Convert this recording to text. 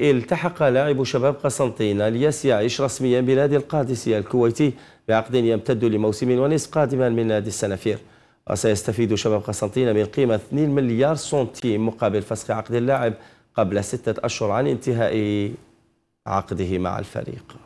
التحق لاعب شباب قسنطينة الياس يعيش رسميا بنادي القادسية الكويتي بعقد يمتد لموسم ونصف قادما من نادي السنافير وسيستفيد شباب قسنطينة من قيمة 2 مليار سنتيم مقابل فسخ عقد اللاعب قبل ستة أشهر عن انتهاء عقده مع الفريق.